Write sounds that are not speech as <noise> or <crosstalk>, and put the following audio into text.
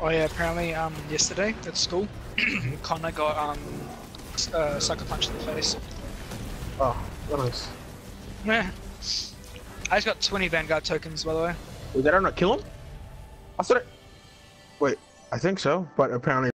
Oh yeah, apparently um yesterday at school, <clears throat> Connor got um uh, sucker punched in the face. Oh, nice. Meh. I just got 20 Vanguard tokens by the way. Did that not kill him? I said it. Wait, I think so, but apparently